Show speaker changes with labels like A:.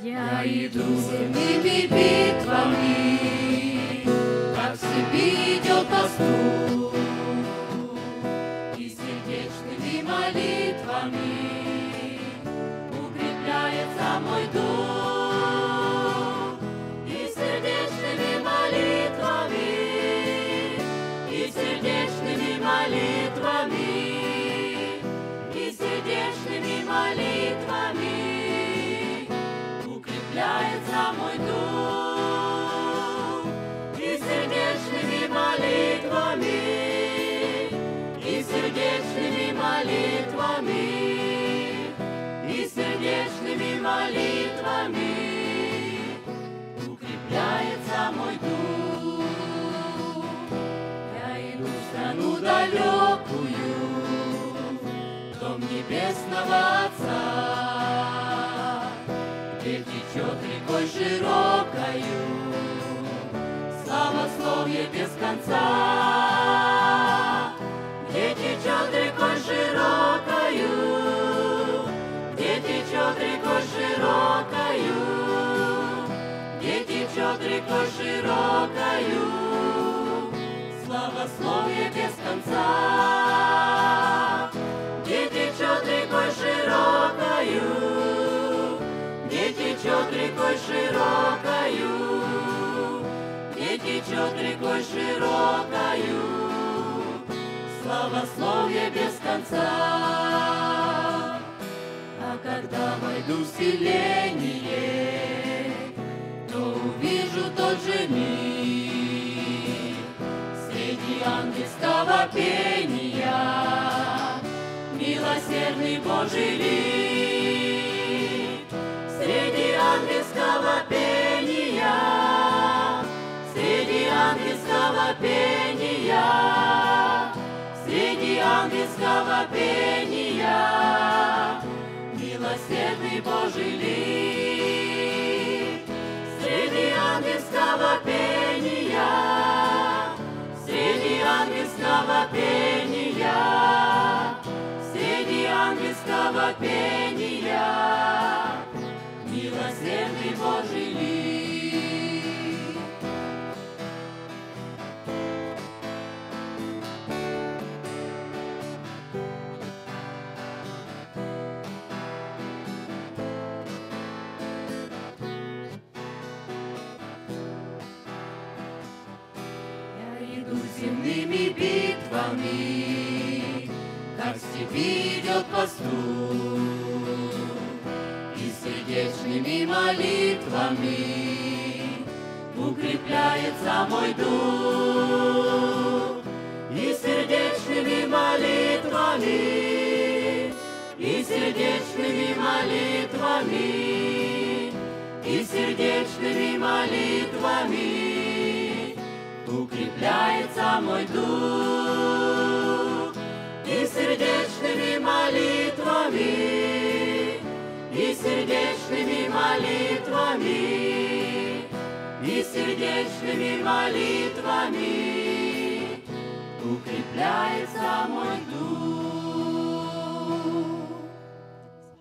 A: Я иду земными битвами, Как в степи идет пастух, И сердечными молитвами Укрепляется мой дух. Молитвами укрепляется мой дух. Я иду в страну далекую, дом небесного Отца, где течет рекой широкою, славословие без конца. Широкою, где течет рекой широкою, где течет рекой широкою, славословие без конца. А когда войду в селение, то увижу тот же мир милосердный Божий лик. Среди ангельского пения, среди ангельского пения, среди ангельского пения, милосердный Божий лик. Среди ангельского пения, среди ангельского пения, пения, милосердный Божий лик. Я иду земными битвами, В степи идет пастух, И сердечными молитвами Укрепляется мой дух. И сердечными молитвами, И сердечными молитвами, И сердечными молитвами укрепляется мой дух. Сердечными молитвами, и сердечными молитвами укрепляется мой дух.